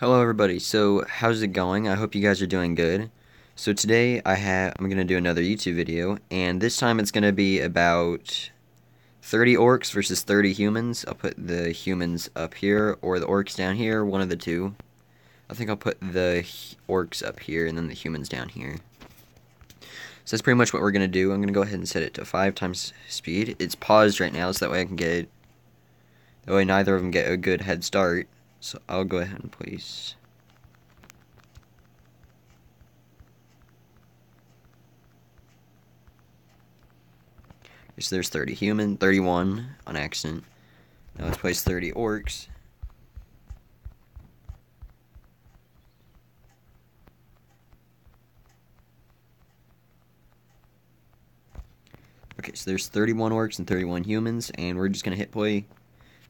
Hello everybody. So, how's it going? I hope you guys are doing good. So today I have I'm going to do another YouTube video and this time it's going to be about 30 orcs versus 30 humans. I'll put the humans up here or the orcs down here, one of the two. I think I'll put the orcs up here and then the humans down here. So that's pretty much what we're going to do. I'm going to go ahead and set it to 5 times speed. It's paused right now so that way I can get that way neither of them get a good head start. So I'll go ahead and place. So there's 30 human, 31 on accident. Now let's place 30 orcs. Okay, so there's 31 orcs and 31 humans, and we're just gonna hit play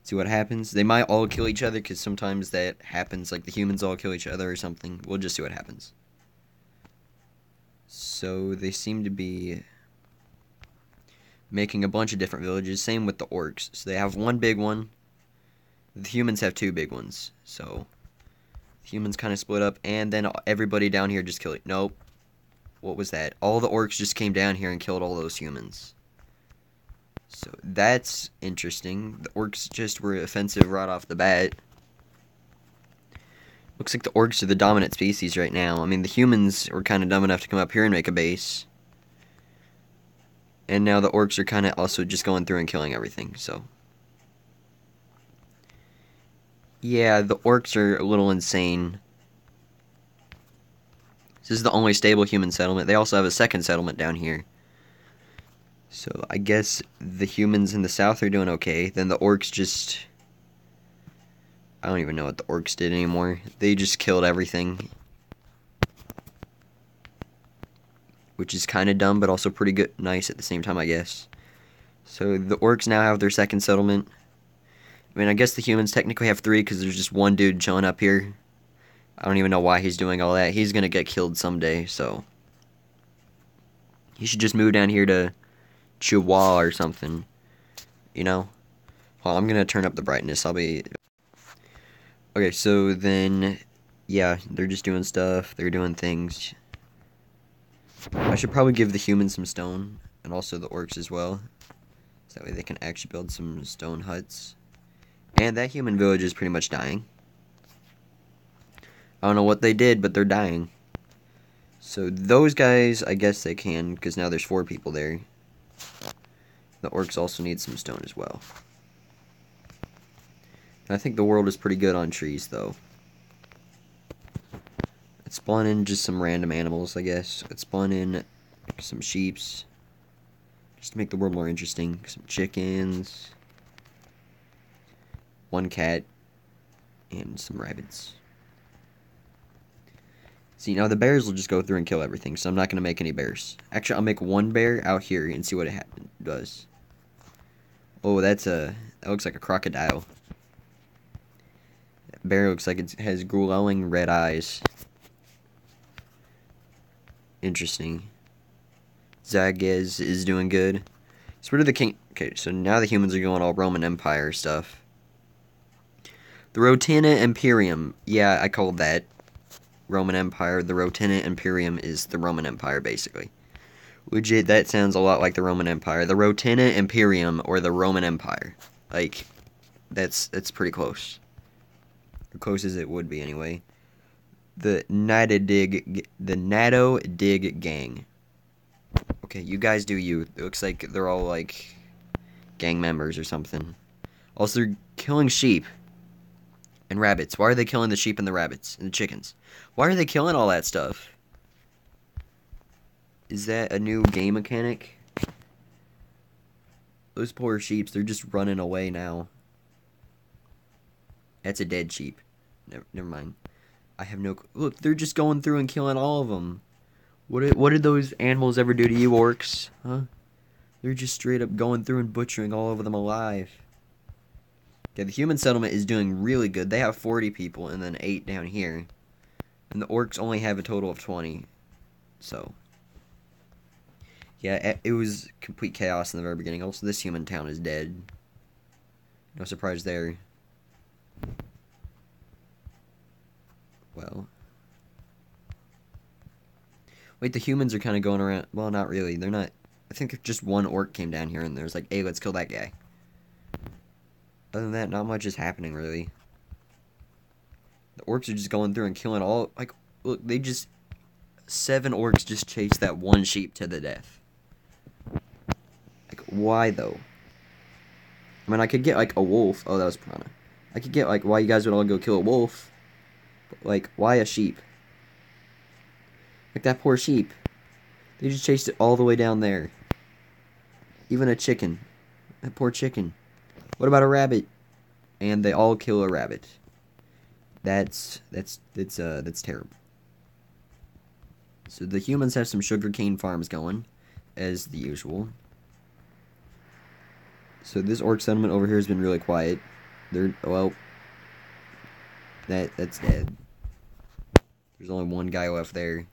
see what happens. They might all kill each other because sometimes that happens, like the humans all kill each other or something. We'll just see what happens. So they seem to be making a bunch of different villages. Same with the orcs. So they have one big one. The humans have two big ones. So humans kind of split up, and then everybody down here just killed. Nope. What was that? All the orcs just came down here and killed all those humans. So that's interesting. The orcs just were offensive right off the bat. Looks like the orcs are the dominant species right now. I mean, the humans were kind of dumb enough to come up here and make a base. And now the orcs are kind of also just going through and killing everything, so. Yeah, the orcs are a little insane. This is the only stable human settlement. They also have a second settlement down here. So I guess the humans in the south are doing okay. Then the orcs just... I don't even know what the orcs did anymore. They just killed everything. Which is kind of dumb, but also pretty good, nice at the same time, I guess. So the orcs now have their second settlement. I mean, I guess the humans technically have three because there's just one dude chilling up here. I don't even know why he's doing all that. He's to get killed someday, so... He should just move down here to Chihuahua or something. You know? Well, I'm gonna turn up the brightness. I'll be... Okay, so then... Yeah, they're just doing stuff. They're doing things. I should probably give the humans some stone. And also the orcs as well. So that way they can actually build some stone huts. And that human village is pretty much dying. I don't know what they did, but they're dying. So those guys, I guess they can, because now there's four people there. The orcs also need some stone as well. I think the world is pretty good on trees, though. Let's spawn in just some random animals, I guess. Let's spawn in some sheeps. Just to make the world more interesting. Some chickens. One cat. And some rabbits. See, now the bears will just go through and kill everything, so I'm not going to make any bears. Actually, I'll make one bear out here and see what it does. Oh, that's a... That looks like a crocodile. That bear looks like it has glowing red eyes. Interesting. Zagez is doing good. So what are the king... Okay, so now the humans are going all Roman Empire stuff. The Rotana Imperium. Yeah, I called that. Roman Empire. The Rotana Imperium is the Roman Empire, basically. Legit, that sounds a lot like the Roman Empire. The Rotana Imperium or the Roman Empire. Like, that's that's pretty close. Close as it would be, anyway. The NATO Dig, the NATO Dig Gang. Okay, you guys do you. It looks like they're all like gang members or something. Also, they're killing sheep and rabbits. Why are they killing the sheep and the rabbits and the chickens? Why are they killing all that stuff? Is that a new game mechanic? Those poor sheeps, they're just running away now. That's a dead sheep. Never, never mind. I have no... Look, they're just going through and killing all of them. What did, what did those animals ever do to you, orcs? Huh? They're just straight up going through and butchering all of them alive. Okay, the human settlement is doing really good. They have 40 people and then 8 down here. And the orcs only have a total of 20. So. Yeah, it was complete chaos in the very beginning. Also, this human town is dead. No surprise there. well. Wait, the humans are kind of going around. Well, not really. They're not. I think if just one orc came down here and there's like, hey, let's kill that guy. Other than that, not much is happening really. The orcs are just going through and killing all. Like, look, they just. Seven orcs just chased that one sheep to the death. Like, why though? I mean, I could get like a wolf. Oh, that was piranha. I could get like why you guys would all go kill a wolf. But, like, why a sheep? Like that poor sheep. They just chased it all the way down there. Even a chicken. That poor chicken. What about a rabbit? And they all kill a rabbit. That's that's that's uh that's terrible. So the humans have some sugarcane farms going, as the usual. So this orc settlement over here has been really quiet. They're well that that's dead. There's only one guy left there.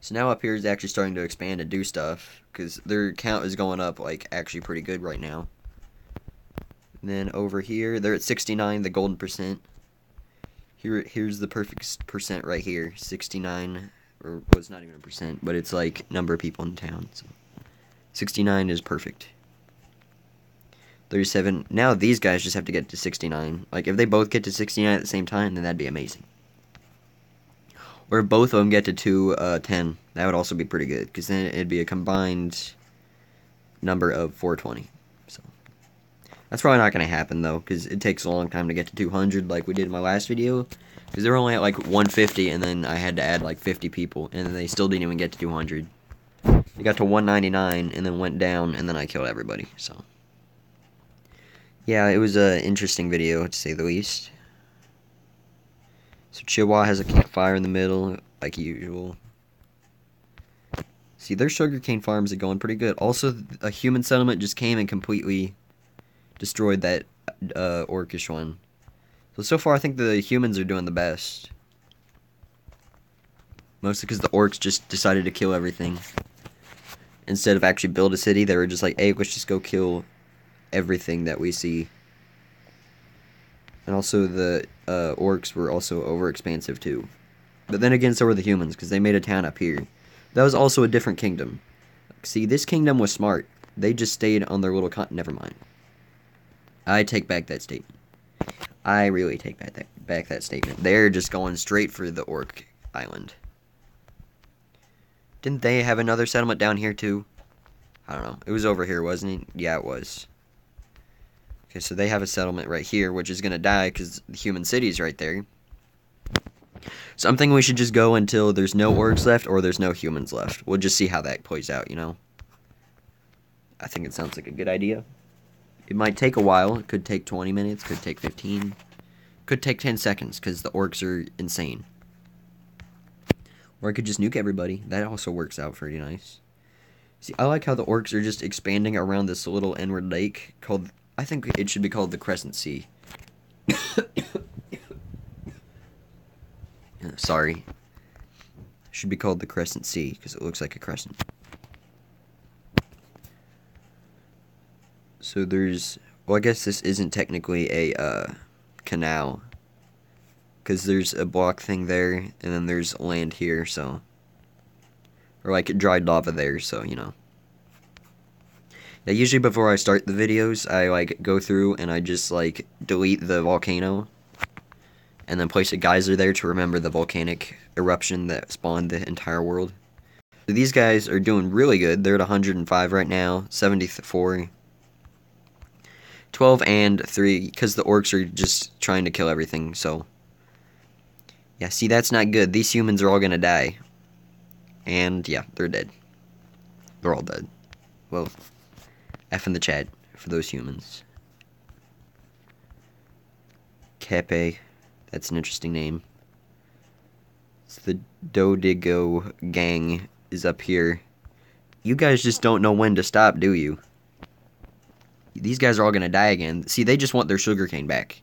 So now up here is actually starting to expand and do stuff because their count is going up like actually pretty good right now. Then over here, they're at 69, the golden percent. Here, here's the perfect percent right here, 69, or well, it's not even a percent, but it's like number of people in town. So 69 is perfect. 37. Now these guys just have to get to 69. Like if they both get to 69 at the same time, then that'd be amazing. Or if both of them get to 210, uh, that would also be pretty good because then it'd be a combined number of 420. That's probably not going to happen though because it takes a long time to get to 200 like we did in my last video. Because they were only at like 150 and then I had to add like 50 people and then they still didn't even get to 200. They got to 199 and then went down and then I killed everybody. So yeah, it was an interesting video to say the least. So Chihuahua has a campfire in the middle, like usual. See, their sugarcane farms are going pretty good. Also, a human settlement just came and completely destroyed that uh, orcish one. So, so far, I think the humans are doing the best. Mostly because the orcs just decided to kill everything. Instead of actually build a city, they were just like, hey, let's just go kill everything that we see. And also the uh, orcs were also overexpansive too. But then again, so were the humans, because they made a town up here. That was also a different kingdom. See, this kingdom was smart. They just stayed on their little con- Never mind. I take back that statement. I really take back that, back that statement. They're just going straight for the orc island. Didn't they have another settlement down here too? I don't know. It was over here, wasn't it? Yeah, it was. Okay, so they have a settlement right here, which is going to die because the human city's right there. Something we should just go until there's no orcs left or there's no humans left. We'll just see how that plays out, you know? I think it sounds like a good idea. It might take a while. It could take 20 minutes, could take 15. Could take 10 seconds because the orcs are insane. Or I could just nuke everybody. That also works out pretty nice. See, I like how the orcs are just expanding around this little inward lake called I think it should be called the Crescent Sea. Sorry. Should be called the Crescent Sea because it looks like a crescent. So there's, well, I guess this isn't technically a uh, canal because there's a block thing there and then there's land here, so or like dried lava there, so you know. Yeah, usually before I start the videos, I like go through and I just like delete the volcano and then place a geyser there to remember the volcanic eruption that spawned the entire world. So these guys are doing really good. They're at 105 right now, 74. 12 and 3 because the orcs are just trying to kill everything, so. Yeah, see, that's not good. These humans are all gonna die. And, yeah, they're dead. They're all dead. Well, F in the chat for those humans. Kepe. That's an interesting name. So the Dodigo gang is up here. You guys just don't know when to stop, do you? These guys are all gonna die again. See, they just want their sugarcane back.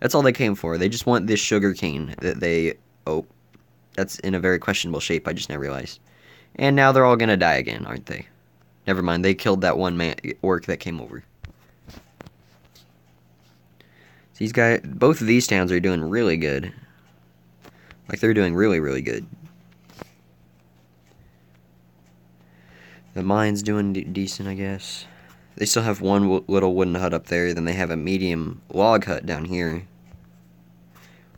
That's all they came for. They just want this sugarcane that they... Oh, that's in a very questionable shape, I just now realized. And now they're all gonna die again, aren't they? Never mind, they killed that one man orc that came over. These guys, both of these towns are doing really good. Like they're doing really, really good. The mine's doing decent, I guess. They still have one little wooden hut up there. Then they have a medium log hut down here.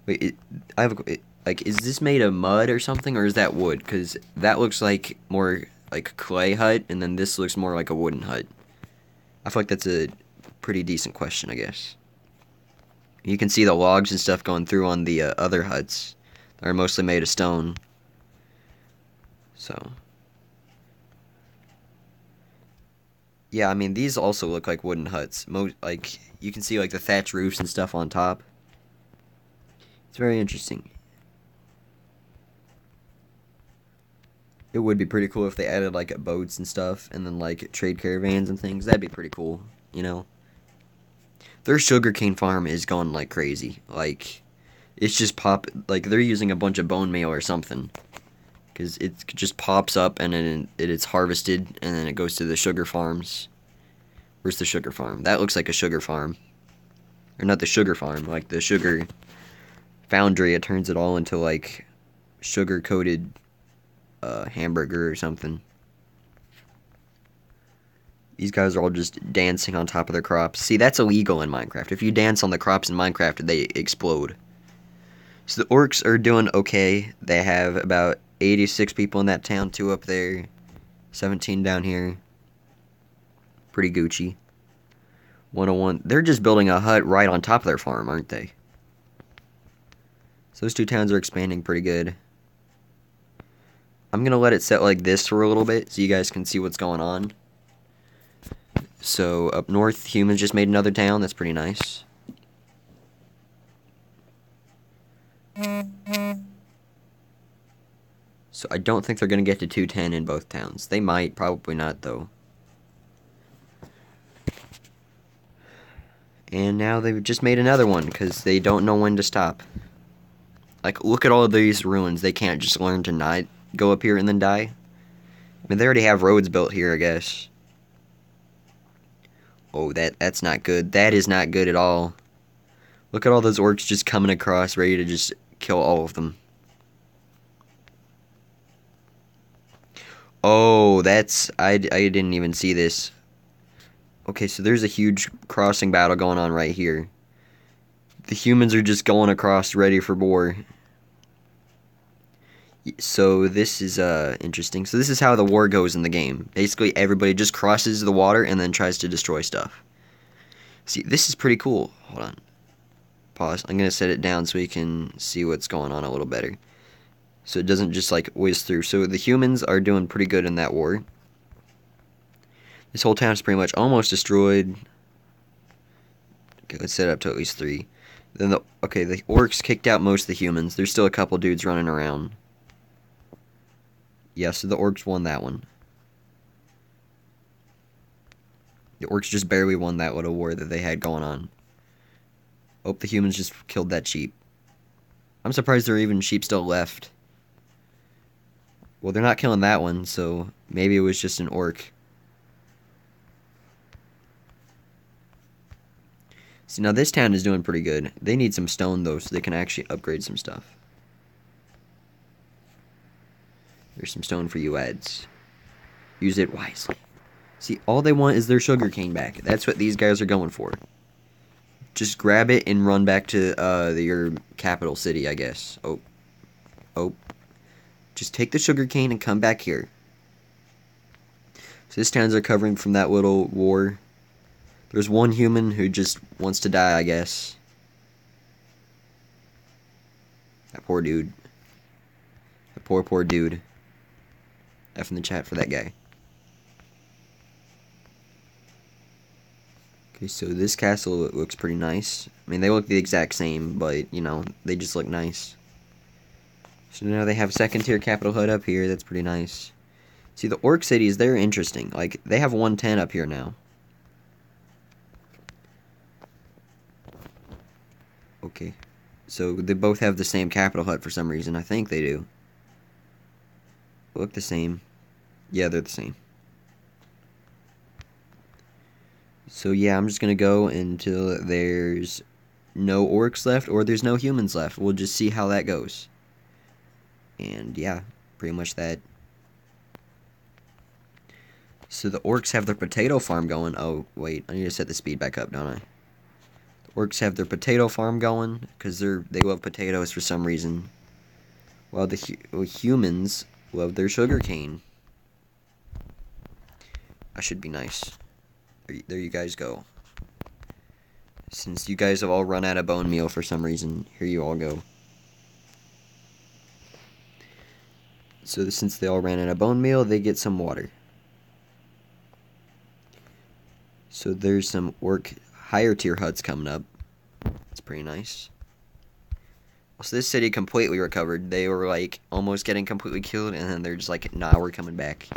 Wait, it, I have a, it, like, is this made of mud or something, or is that wood? Because that looks like more like a clay hut, and then this looks more like a wooden hut. I feel like that's a pretty decent question, I guess. You can see the logs and stuff going through on the uh, other huts. They're mostly made of stone. So. Yeah, I mean, these also look like wooden huts. Mo like, you can see, like, the thatch roofs and stuff on top. It's very interesting. It would be pretty cool if they added, like, boats and stuff, and then, like, trade caravans and things. That'd be pretty cool, you know? Their sugarcane farm is gone like crazy. Like, it's just pop, like, they're using a bunch of bone meal or something because it just pops up and then it, it's harvested and then it goes to the sugar farms. Where's the sugar farm? That looks like a sugar farm. Or not the sugar farm, like the sugar foundry. It turns it all into like sugar coated uh, hamburger or something. These guys are all just dancing on top of their crops. See, that's illegal in Minecraft. If you dance on the crops in Minecraft, they explode. So the orcs are doing okay. They have about 86 people in that town, two up there, 17 down here. Pretty Gucci. 101. They're just building a hut right on top of their farm, aren't they? So those two towns are expanding pretty good. I'm going to let it set like this for a little bit so you guys can see what's going on. So up north, humans just made another town. That's pretty nice. So I don't think they're going to get to 210 in both towns. They might, probably not, though. And now they've just made another one, because they don't know when to stop. Like, look at all these ruins. They can't just learn to not go up here and then die. I mean, they already have roads built here, I guess. Oh, that that's not good. That is not good at all. Look at all those orcs just coming across, ready to just kill all of them. Oh, that's I, I didn't even see this. Okay, so there's a huge crossing battle going on right here. The humans are just going across ready for war. So this is uh interesting. So this is how the war goes in the game. Basically everybody just crosses the water and then tries to destroy stuff. See, this is pretty cool. Hold on. Pause. I'm going to set it down so we can see what's going on a little better so it doesn't just like whiz through. So the humans are doing pretty good in that war. This whole town is pretty much almost destroyed. Okay, let's set up to at least three. Then the okay, the orcs kicked out most of the humans. There's still a couple dudes running around. Yeah, so the orcs won that one. The orcs just barely won that little war that they had going on. Oh, the humans just killed that sheep. I'm surprised there are even sheep still left. Well, they're not killing that one, so maybe it was just an orc. See, now this town is doing pretty good. They need some stone, though, so they can actually upgrade some stuff. There's some stone for you ads. Use it wisely. See, all they want is their sugar cane back. That's what these guys are going for. Just grab it and run back to uh, your capital city, I guess. Oh. Oh. Just take the sugar cane and come back here. So this town's are recovering from that little war. There's one human who just wants to die, I guess. That poor dude. That poor, poor dude. F in the chat for that guy. Okay, so this castle looks pretty nice. I mean, they look the exact same, but, you know, they just look nice. So now they have second tier capital hut up here. That's pretty nice. See, the orc cities, they're interesting. Like, they have 110 up here now. Okay. So they both have the same capital hut for some reason. I think they do. Look the same. Yeah, they're the same. So yeah, I'm just to go until there's no orcs left or there's no humans left. We'll just see how that goes. And yeah, pretty much that. So the orcs have their potato farm going. Oh, wait, I need to set the speed back up, don't I? The orcs have their potato farm going because they're they love potatoes for some reason. While the hu humans love their sugar cane. I should be nice. There you guys go. Since you guys have all run out of bone meal for some reason, here you all go. So since they all ran out of bone meal, they get some water. So there's some orc higher tier huts coming up. It's pretty nice. So this city completely recovered. They were like almost getting completely killed, and then they're just like, nah, we're coming back.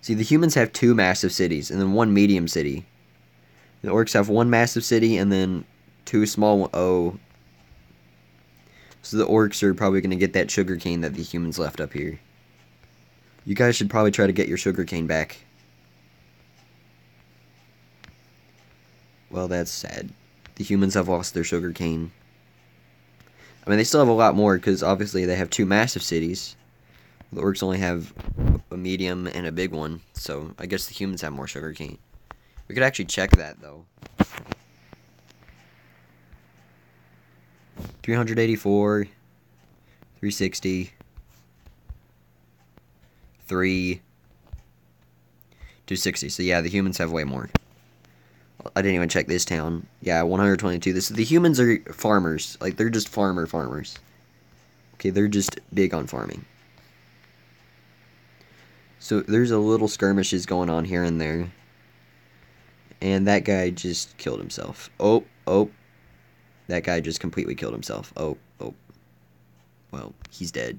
See, the humans have two massive cities, and then one medium city. The orcs have one massive city, and then two small. Oh, so the orcs are probably going to get that sugar cane that the humans left up here. You guys should probably try to get your sugar cane back. Well, that's sad. The humans have lost their sugar cane. I mean, they still have a lot more because obviously they have two massive cities. The orcs only have a medium and a big one, so I guess the humans have more sugar cane. We could actually check that though. 384, 360, 3, 260. So yeah, the humans have way more. I didn't even check this town. Yeah, 122. This the humans are farmers. Like they're just farmer farmers. Okay, they're just big on farming. So there's a little skirmishes going on here and there. And that guy just killed himself. Oh, oh, that guy just completely killed himself. Oh, oh. Well, he's dead.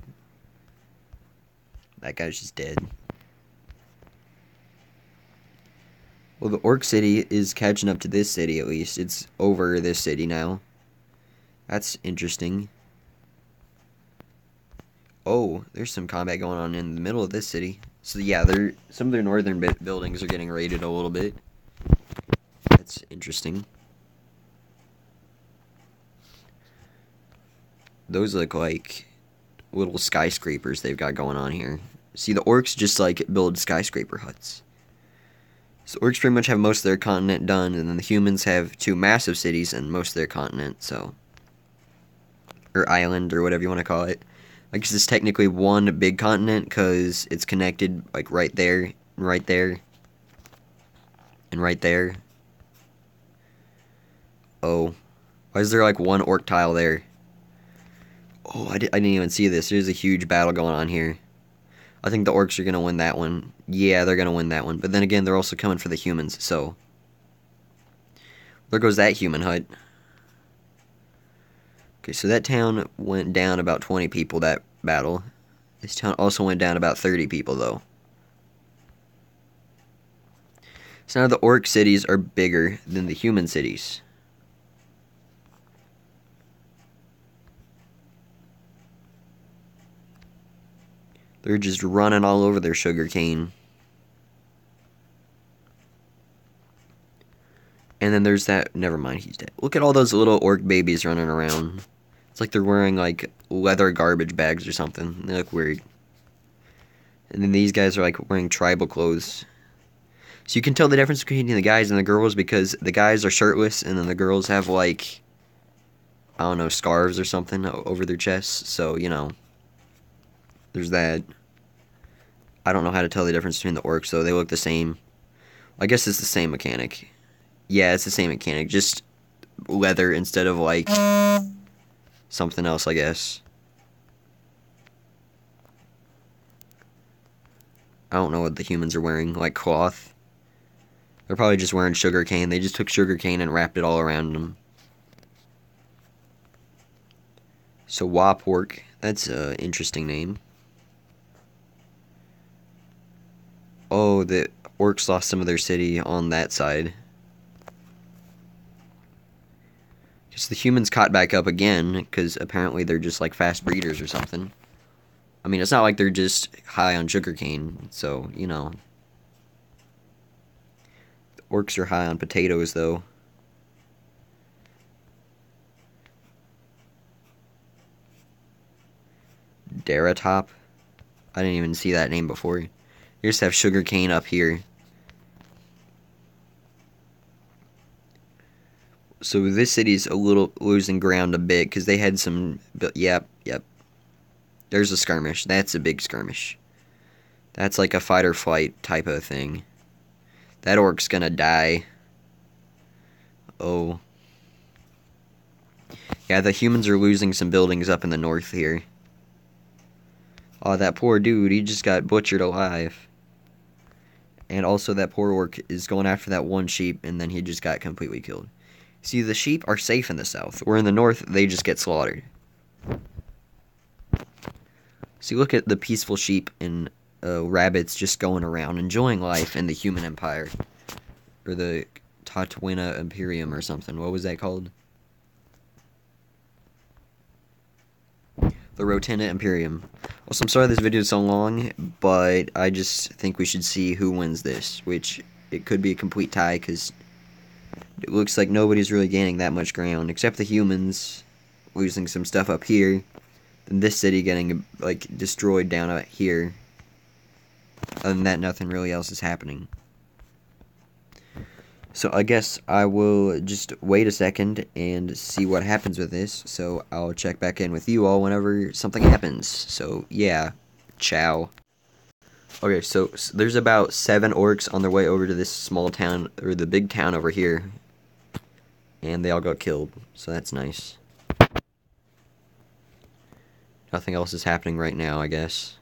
That guy's just dead. Well, the Orc City is catching up to this city, at least. It's over this city now. That's interesting. Oh, there's some combat going on in the middle of this city. So yeah, they're, some of their northern buildings are getting raided a little bit. That's interesting. Those look like little skyscrapers they've got going on here. See, the orcs just like build skyscraper huts. So orcs pretty much have most of their continent done, and then the humans have two massive cities and most of their continent, so. Or island, or whatever you want to call it. I guess it's technically one big continent, because it's connected, like, right there, right there, and right there. Oh. Why is there, like, one orc tile there? Oh, I, di I didn't even see this. There's a huge battle going on here. I think the orcs are going to win that one. Yeah, they're going to win that one. But then again, they're also coming for the humans, so... There goes that human hut. Okay, so that town went down about 20 people, that battle. This town also went down about 30 people, though. So now the orc cities are bigger than the human cities. They're just running all over their sugar cane. And then there's that. Never mind, he's dead. Look at all those little orc babies running around. It's like they're wearing like leather garbage bags or something. They look weird. And then these guys are like wearing tribal clothes. So you can tell the difference between the guys and the girls because the guys are shirtless and then the girls have like I don't know, scarves or something over their chests. So, you know, there's that. I don't know how to tell the difference between the orcs, though. They look the same. I guess it's the same mechanic. Yeah, it's the same mechanic. Just leather instead of, like, something else, I guess. I don't know what the humans are wearing. Like cloth. They're probably just wearing sugar cane. They just took sugar cane and wrapped it all around them. So Wapork, that's an interesting name. Oh, the orcs lost some of their city on that side. Because the humans caught back up again, because apparently they're just like fast breeders or something. I mean, it's not like they're just high on sugarcane, so, you know. The orcs are high on potatoes, though. Daratop. I didn't even see that name before. You just have sugarcane up here. So this city's a little losing ground a bit because they had some. Yep, yep. There's a skirmish. That's a big skirmish. That's like a fight or flight type of thing. That orc's gonna die. Oh. Yeah, the humans are losing some buildings up in the north here. Oh, that poor dude, he just got butchered alive. And also that poor orc is going after that one sheep, and then he just got completely killed. See, the sheep are safe in the south, where in the north, they just get slaughtered. See, look at the peaceful sheep and uh, rabbits just going around, enjoying life in the human empire. Or the Tatooine Imperium or something. What was that called? The Rotena Imperium. Also, I'm sorry this video is so long, but I just think we should see who wins this, which it could be a complete tie, because it looks like nobody's really gaining that much ground, except the humans losing some stuff up here, and this city getting, like, destroyed down here. Other than that, nothing really else is happening. So I guess I will just wait a second and see what happens with this. So I'll check back in with you all whenever something happens. So yeah, ciao. Okay, so, so there's about seven orcs on their way over to this small town, or the big town over here. And they all got killed, so that's nice. Nothing else is happening right now, I guess.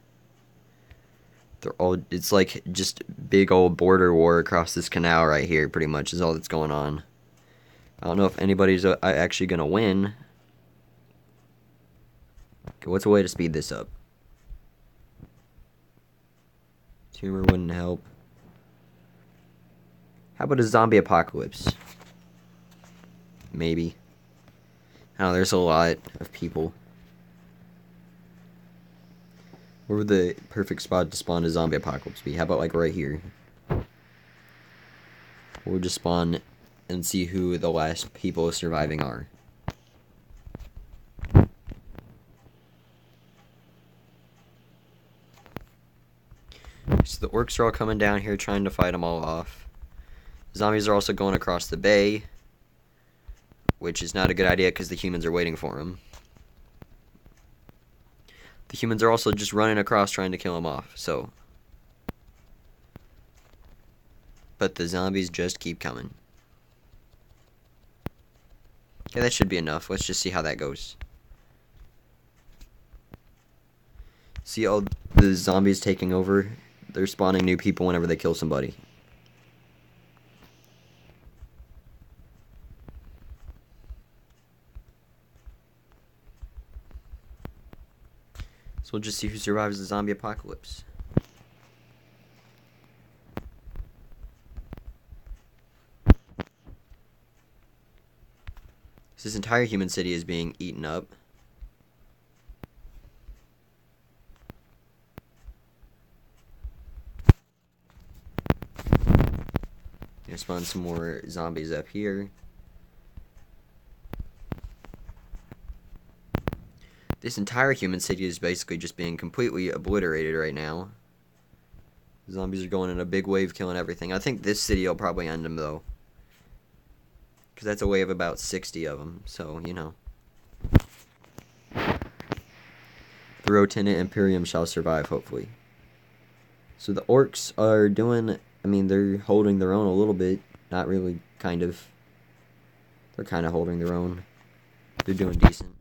They're all it's like just big old border war across this canal right here pretty much is all that's going on. I don't know if anybody's uh, actually gonna win. Okay, what's a way to speed this up? Tumor wouldn't help. How about a zombie apocalypse? Maybe. Oh, there's a lot of people where would the perfect spot to spawn a zombie apocalypse be? How about like right here? We'll just spawn and see who the last people surviving are. So the orcs are all coming down here trying to fight them all off. Zombies are also going across the bay, which is not a good idea because the humans are waiting for them. The humans are also just running across trying to kill him off, so. But the zombies just keep coming. Yeah, that should be enough. Let's just see how that goes. See all the zombies taking over? They're spawning new people whenever they kill somebody. We'll just see who survives the zombie apocalypse. This entire human city is being eaten up. Gonna spawn some more zombies up here. This entire human city is basically just being completely obliterated right now. Zombies are going in a big wave killing everything. I think this city will probably end them though. Because that's a wave of about 60 of them. So, you know. The Rotena Imperium shall survive, hopefully. So the orcs are doing, I mean, they're holding their own a little bit. Not really, kind of. They're kind of holding their own. They're doing decent.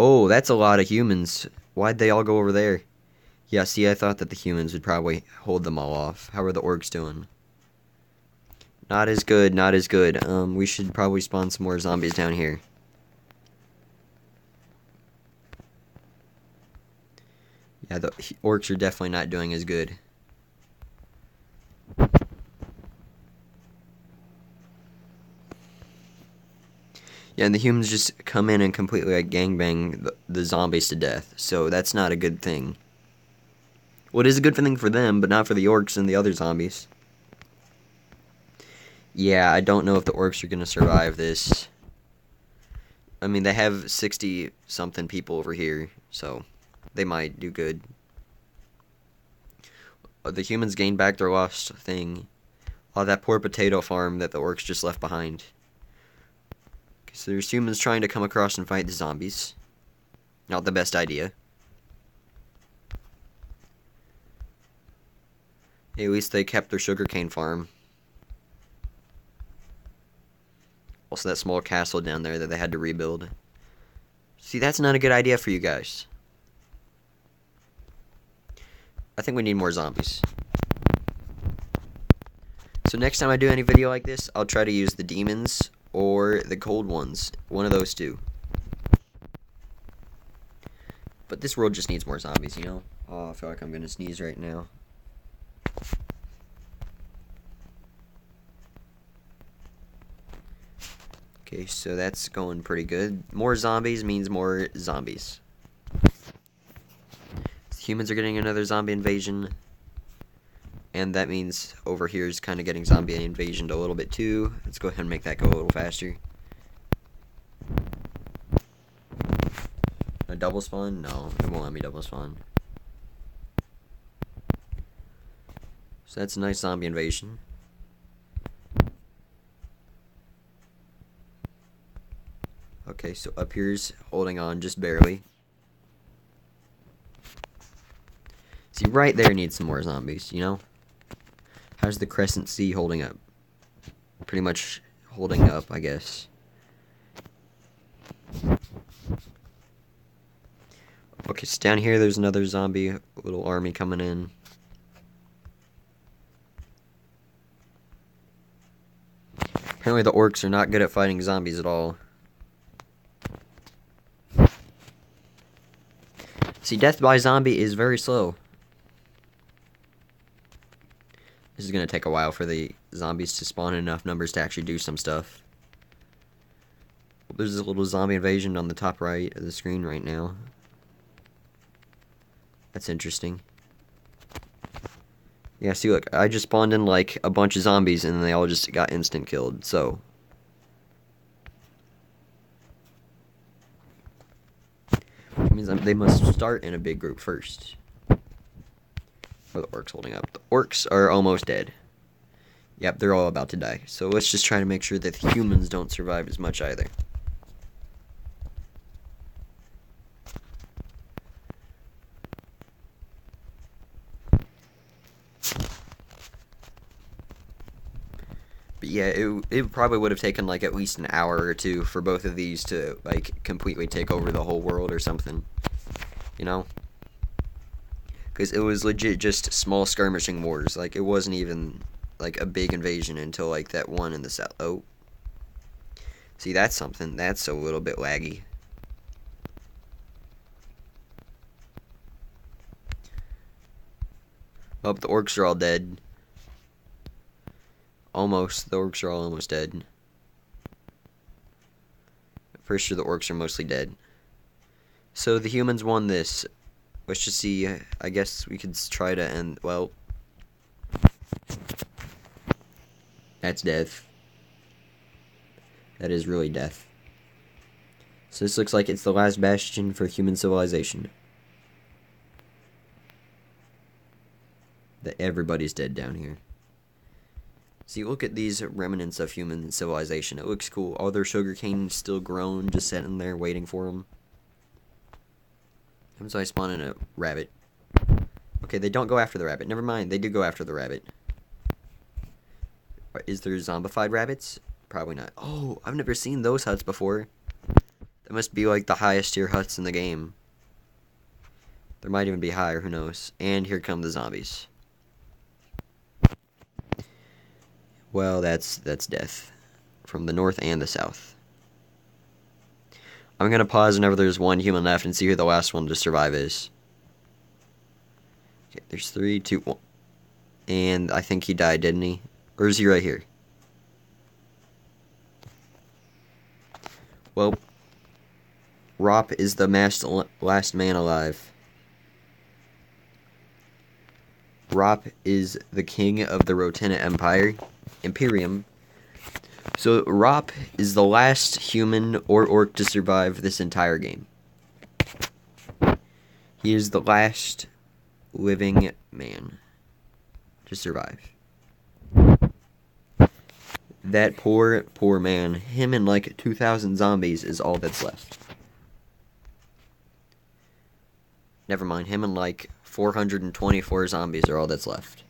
Oh, that's a lot of humans. Why'd they all go over there? Yeah, see, I thought that the humans would probably hold them all off. How are the orcs doing? Not as good, not as good. Um, we should probably spawn some more zombies down here. Yeah, the orcs are definitely not doing as good. Yeah, and the humans just come in and completely like gangbang the, the zombies to death. So that's not a good thing. Well, it is a good thing for them, but not for the orcs and the other zombies. Yeah, I don't know if the orcs are gonna survive this. I mean, they have 60 something people over here, so they might do good. Uh, The humans gain back their lost thing. Oh, that poor potato farm that the orcs just left behind. So there's humans trying to come across and fight the zombies. Not the best idea. At least they kept their sugarcane farm. Also, that small castle down there that they had to rebuild. See, that's not a good idea for you guys. I think we need more zombies. So next time I do any video like this, I'll try to use the demons or the cold ones. One of those two. But this world just needs more zombies, you know? Oh, I feel like I'm gonna sneeze right now. Okay, so that's going pretty good. More zombies means more zombies. Humans are getting another zombie invasion. And that means over here is kind of getting zombie invasion a little bit too. Let's go ahead and make that go a little faster. A double spawn? No, it won't let me double spawn. So that's a nice zombie invasion. Okay, so up here's holding on just barely. See, right there needs some more zombies, you know? How's the Crescent Sea holding up? Pretty much holding up, I guess. Okay, so down here there's another zombie little army coming in. Apparently the orcs are not good at fighting zombies at all. See, death by zombie is very slow. This is going to take a while for the zombies to spawn enough numbers to actually do some stuff. There's a little zombie invasion on the top right of the screen right now. That's interesting. Yeah, see, look, I just spawned in like a bunch of zombies and they all just got instant killed, so. Means they must start in a big group first. Or the orcs holding up. The orcs are almost dead. Yep, they're all about to die. So let's just try to make sure that humans don't survive as much either. But yeah, it, it probably would have taken like at least an hour or two for both of these to like completely take over the whole world or something. You know? Because it was legit just small skirmishing wars. Like, it wasn't even like a big invasion until like that one in the south. Oh. See, that's something. That's a little bit laggy. Oh, the orcs are all dead. Almost. The orcs are all almost dead. Pretty sure the orcs are mostly dead. So the humans won this. Let's just see. Uh, I guess we could try to end. Well, that's death. That is really death. So this looks like it's the last bastion for human civilization. That everybody's dead down here. See, look at these remnants of human civilization. It looks cool. All their sugarcane still grown, just sitting there waiting for them. So I spawn in a rabbit. Okay, they don't go after the rabbit. Never mind, they do go after the rabbit. Is there zombified rabbits? Probably not. Oh, I've never seen those huts before. That must be like the highest tier huts in the game. There might even be higher, who knows. And here come the zombies. Well, that's that's death. From the north and the south. I'm gonna pause whenever there's one human left and see who the last one to survive is. Okay, there's three, two, one. And I think he died, didn't he? Or is he right here? Well, Rop is the last, last man alive. Rop is the king of the Rotena Empire, Imperium, So Rop is the last human or orc to survive this entire game. He is the last living man to survive. That poor, poor man, him and like 2,000 zombies is all that's left. Never mind, him and like 424 zombies are all that's left.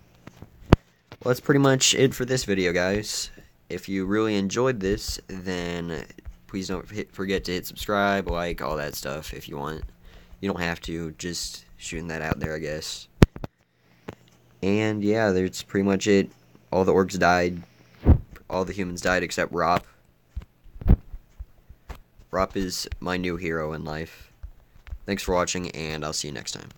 Well, that's pretty much it for this video, guys. If you really enjoyed this, then please don't hit, forget to hit subscribe, like, all that stuff if you want. You don't have to, just shooting that out there, I guess. And yeah, that's pretty much it. All the orcs died. All the humans died except Rop. Rop is my new hero in life. Thanks for watching, and I'll see you next time.